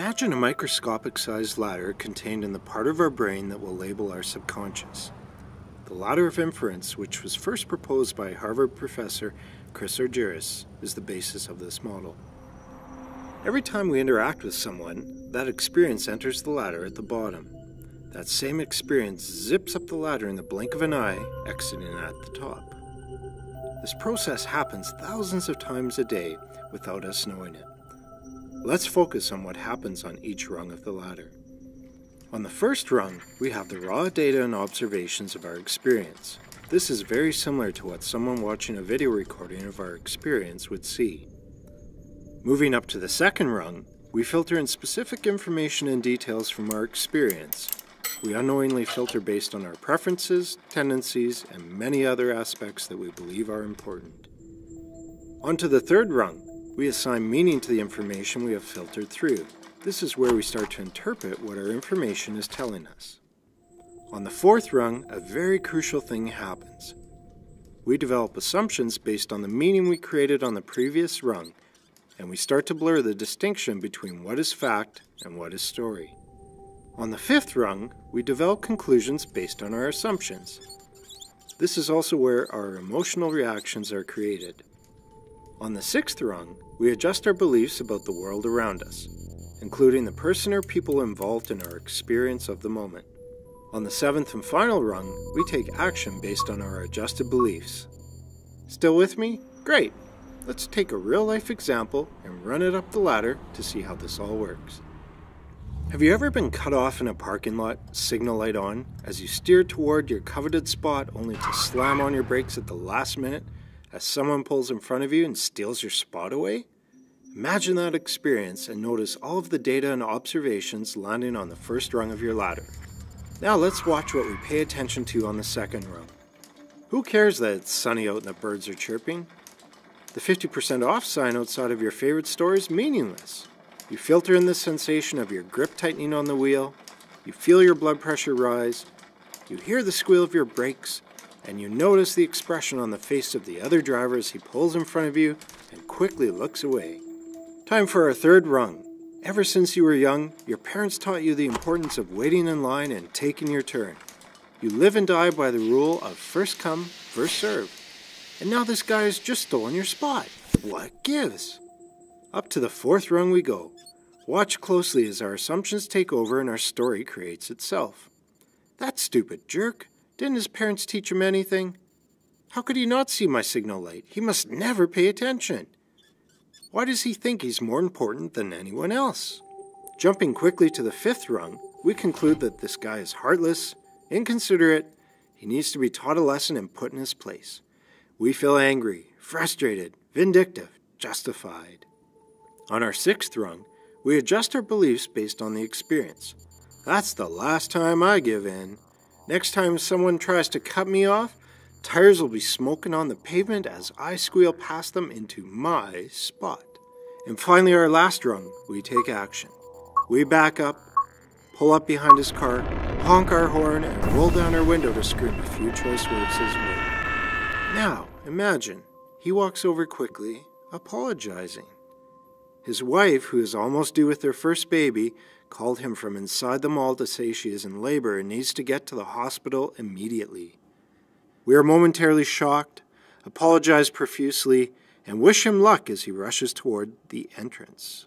Imagine a microscopic sized ladder contained in the part of our brain that will label our subconscious. The ladder of inference, which was first proposed by Harvard professor Chris Argyris, is the basis of this model. Every time we interact with someone, that experience enters the ladder at the bottom. That same experience zips up the ladder in the blink of an eye, exiting at the top. This process happens thousands of times a day without us knowing it. Let's focus on what happens on each rung of the ladder. On the first rung, we have the raw data and observations of our experience. This is very similar to what someone watching a video recording of our experience would see. Moving up to the second rung, we filter in specific information and details from our experience. We unknowingly filter based on our preferences, tendencies, and many other aspects that we believe are important. On to the third rung, we assign meaning to the information we have filtered through. This is where we start to interpret what our information is telling us. On the fourth rung, a very crucial thing happens. We develop assumptions based on the meaning we created on the previous rung, and we start to blur the distinction between what is fact and what is story. On the fifth rung, we develop conclusions based on our assumptions. This is also where our emotional reactions are created. On the sixth rung, we adjust our beliefs about the world around us, including the person or people involved in our experience of the moment. On the seventh and final rung, we take action based on our adjusted beliefs. Still with me? Great! Let's take a real life example and run it up the ladder to see how this all works. Have you ever been cut off in a parking lot, signal light on, as you steer toward your coveted spot only to slam on your brakes at the last minute as someone pulls in front of you and steals your spot away? Imagine that experience and notice all of the data and observations landing on the first rung of your ladder. Now let's watch what we pay attention to on the second rung. Who cares that it's sunny out and the birds are chirping? The 50% off sign outside of your favorite store is meaningless. You filter in the sensation of your grip tightening on the wheel, you feel your blood pressure rise, you hear the squeal of your brakes, and you notice the expression on the face of the other driver as he pulls in front of you and quickly looks away. Time for our third rung. Ever since you were young, your parents taught you the importance of waiting in line and taking your turn. You live and die by the rule of first come, first serve. And now this guy has just stolen your spot. What gives? Up to the fourth rung we go. Watch closely as our assumptions take over and our story creates itself. That stupid jerk. Didn't his parents teach him anything? How could he not see my signal light? He must never pay attention. Why does he think he's more important than anyone else? Jumping quickly to the fifth rung, we conclude that this guy is heartless, inconsiderate, he needs to be taught a lesson and put in his place. We feel angry, frustrated, vindictive, justified. On our sixth rung, we adjust our beliefs based on the experience. That's the last time I give in. Next time someone tries to cut me off, tires will be smoking on the pavement as I squeal past them into my spot. And finally, our last rung, we take action. We back up, pull up behind his car, honk our horn, and roll down our window to scream a few choice words his way. Now, imagine, he walks over quickly, apologizing. His wife, who is almost due with their first baby, called him from inside the mall to say she is in labor and needs to get to the hospital immediately. We are momentarily shocked, apologize profusely, and wish him luck as he rushes toward the entrance.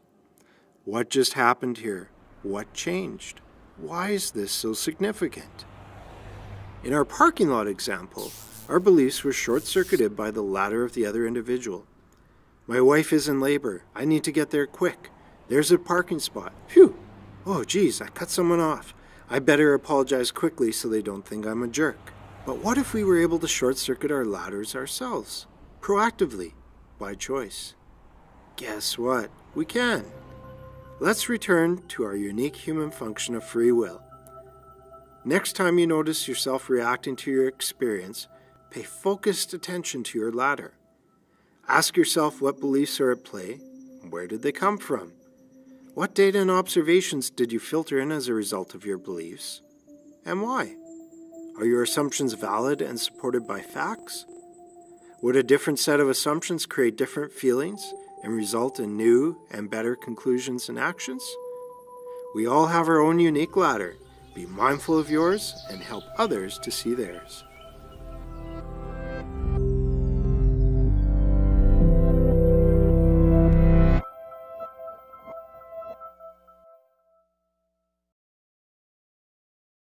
What just happened here? What changed? Why is this so significant? In our parking lot example, our beliefs were short circuited by the ladder of the other individual. My wife is in labor. I need to get there quick. There's a parking spot. Phew! Oh, geez, I cut someone off. I better apologize quickly so they don't think I'm a jerk. But what if we were able to short circuit our ladders ourselves? Proactively, by choice. Guess what? We can. Let's return to our unique human function of free will. Next time you notice yourself reacting to your experience, pay focused attention to your ladder. Ask yourself what beliefs are at play, where did they come from? What data and observations did you filter in as a result of your beliefs, and why? Are your assumptions valid and supported by facts? Would a different set of assumptions create different feelings and result in new and better conclusions and actions? We all have our own unique ladder. Be mindful of yours and help others to see theirs.